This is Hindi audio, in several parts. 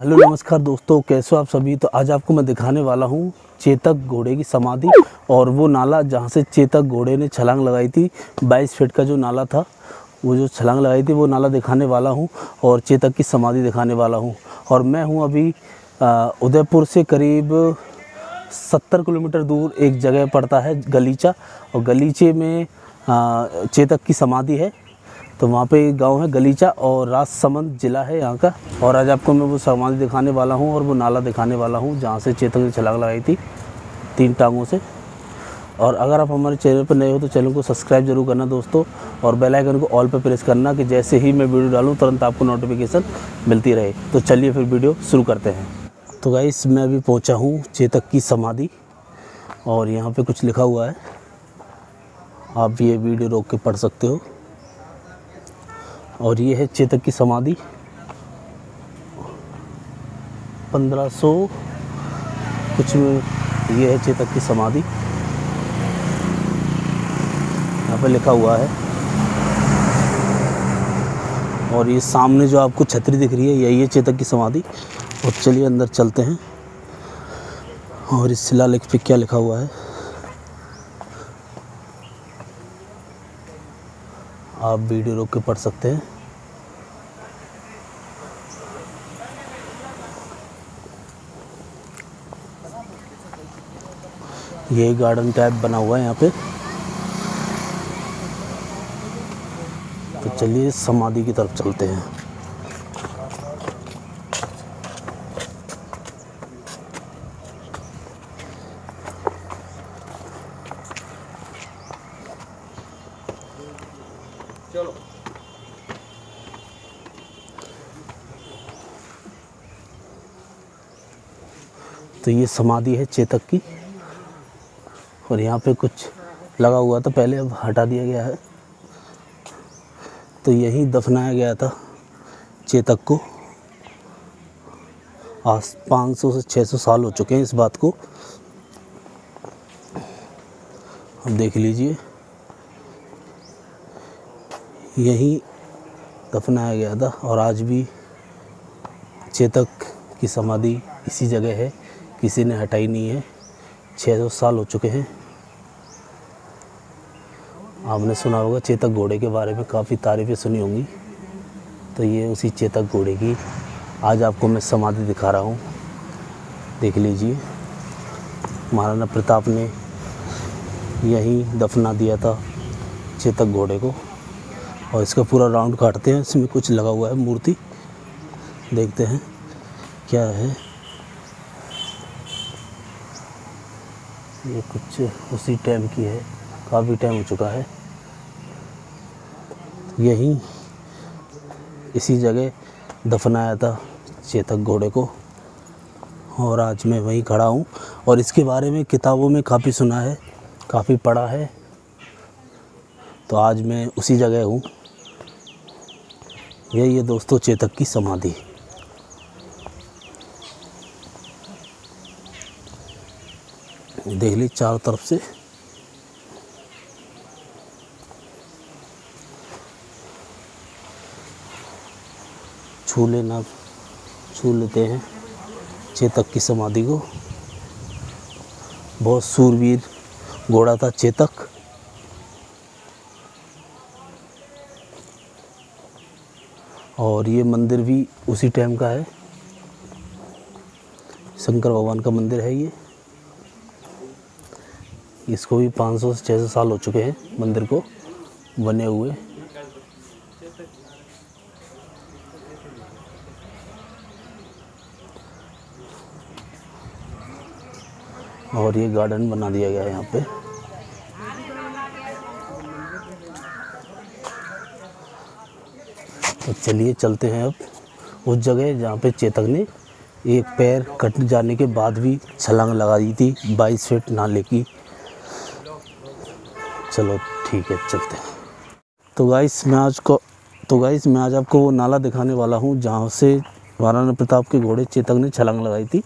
हेलो नमस्कार दोस्तों कैसे हो आप सभी? तो आज आपको मैं दिखाने वाला हूँ चेतक घोड़े की समाधि और वो नाला जहाँ से चेतक घोड़े ने छलांग लगाई थी 22 फीट का जो नाला था वो जो छलांग लगाई थी वो नाला दिखाने वाला हूँ और चेतक की समाधि दिखाने वाला हूँ। और मैं हूँ अभी उदयपुर से करीब सत्तर किलोमीटर दूर एक जगह पड़ता है गलीचा और गलीचे में आ, चेतक की समाधि है। तो वहाँ पे गाँव है, गलीचा, और राजसमंद ज़िला है यहाँ का। और आज आपको मैं वो समाधि दिखाने वाला हूँ और वो नाला दिखाने वाला हूँ, जहाँ से चेतक ने छलांग लगाई थी तीन टांगों से। और अगर आप हमारे चैनल पर नए हो तो चैनल को सब्सक्राइब ज़रूर करना दोस्तों, और बेल आइकन को ऑल पर प्रेस करना कि जैसे ही मैं वीडियो डालूँ, तुरंत आपको नोटिफिकेशन मिलती रहे। तो चलिए फिर वीडियो शुरू करते हैं। तो गाइस मैं अभी पहुँचा हूँ चेतक की समाधि, और यहाँ पे कुछ लिखा हुआ है। आप ये वीडियो रोक के पढ़ सकते हो। और ये है चेतक की समाधि। 1500 कुछ में ये है चेतक की समाधि। यहाँ पे लिखा हुआ है। और ये सामने जो आपको छतरी दिख रही है, यही है चेतक की समाधि। और चलिए अंदर चलते हैं। और इस शिलालेख पे क्या लिखा हुआ है? आप वीडियो रोक के पढ़ सकते हैं। ये गार्डन टाइप बना हुआ है यहाँ पे। तो चलिए समाधि की तरफ़ चलते हैं। तो ये समाधि है चेतक की। और यहाँ पे कुछ लगा हुआ था, पहले अब हटा दिया गया है। तो यहीं दफनाया गया था चेतक को। आज 500 से 600 साल हो चुके हैं इस बात को। अब देख लीजिए। यहीं दफनाया गया था और आज भी चेतक की समाधि इसी जगह है। किसी ने हटाई नहीं है। छः सौ साल हो चुके हैं। आपने सुना होगा, चेतक घोड़े के बारे में काफ़ी तारीफ़ें सुनी होंगी। तो ये उसी चेतक घोड़े की आज आपको मैं समाधि दिखा रहा हूँ। देख लीजिए, महाराणा प्रताप ने यहीं दफना दिया था चेतक घोड़े को। और इसका पूरा राउंड काटते हैं, इसमें कुछ लगा हुआ है मूर्ति। देखते हैं क्या है। ये कुछ उसी टाइम की है, काफ़ी टाइम हो चुका है। यहीं इसी जगह दफनाया था चेतक घोड़े को। और आज मैं वहीं खड़ा हूँ। और इसके बारे में किताबों में काफ़ी सुना है, काफ़ी पढ़ा है। तो आज मैं उसी जगह हूँ। यही है दोस्तों चेतक की समाधि। देख ली चारों तरफ़ से। छू लेना, छू लेते हैं चेतक की समाधि को। बहुत सूरवीर घोड़ा था चेतक। और ये मंदिर भी उसी टाइम का है। शंकर भगवान का मंदिर है ये। इसको भी 500 से 600 साल हो चुके हैं मंदिर को बने हुए। और ये गार्डन बना दिया गया है यहाँ पे। तो चलिए चलते हैं अब उस जगह जहाँ पे चेतक ने एक पैर कट जाने के बाद भी छलांग लगा दी थी, बाईस फीट नाले की। चलो ठीक है, चलते हैं। तो गाइस मैं आज को तो गाइस मैं आज आपको वो नाला दिखाने वाला हूँ, जहाँ से महाराणा प्रताप के घोड़े चेतक ने छलांग लगाई थी।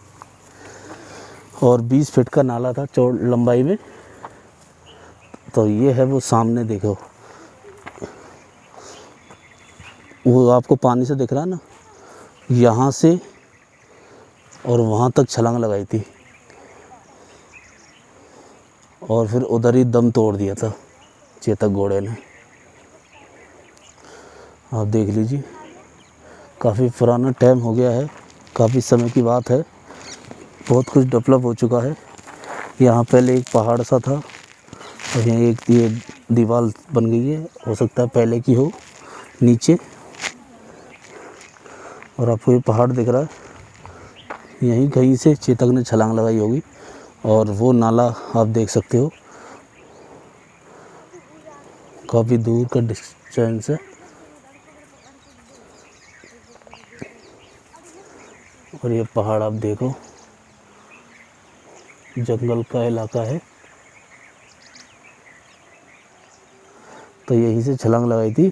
और 20 फीट का नाला था चौड़ लंबाई में। तो ये है वो सामने, देखो। वो आपको पानी से दिख रहा है ना? यहाँ से और वहाँ तक छलांग लगाई थी। और फिर उधर ही दम तोड़ दिया था चेतक घोड़े ने। आप देख लीजिए, काफ़ी पुराना टाइम हो गया है, काफ़ी समय की बात है, बहुत कुछ डेवलप हो चुका है। यहाँ पहले एक पहाड़ सा था, और यहाँ एक ये दीवार बन गई है, हो सकता है पहले की हो, नीचे। और आपको ये पहाड़ दिख रहा है, यहीं कहीं से चेतक ने छलांग लगाई होगी। और वो नाला आप देख सकते हो। काफ़ी दूर का डिस्टेंस है। और ये पहाड़ आप देखो। जंगल का इलाका है। तो यहीं से छलांग लगाई थी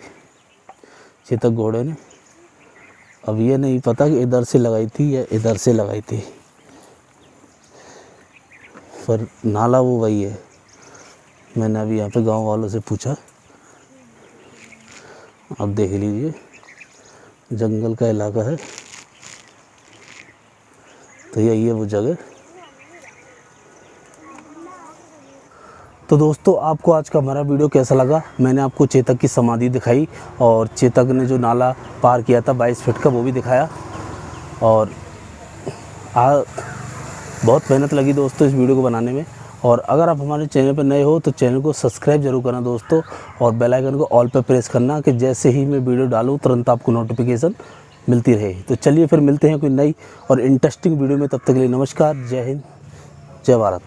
चेतक घोड़े ने। अब ये नहीं पता कि इधर से लगाई थी या इधर से लगाई थी। पर नाला वो वही है। मैंने अभी यहाँ पे गाँव वालों से पूछा। आप देख लीजिए, जंगल का इलाका है। तो यही है वो जगह। तो दोस्तों, आपको आज का हमारा वीडियो कैसा लगा? मैंने आपको चेतक की समाधि दिखाई और चेतक ने जो नाला पार किया था 22 फीट का, वो भी दिखाया। और आ बहुत मेहनत लगी दोस्तों इस वीडियो को बनाने में। और अगर आप हमारे चैनल पर नए हो तो चैनल को सब्सक्राइब ज़रूर करना दोस्तों और बेल आइकन को ऑल पर प्रेस करना कि जैसे ही मैं वीडियो डालूँ, तुरंत आपको नोटिफिकेशन मिलती रहे। तो चलिए फिर मिलते हैं कोई नई और इंटरेस्टिंग वीडियो में। तब तक के लिए नमस्कार, जय हिंद, जय भारत।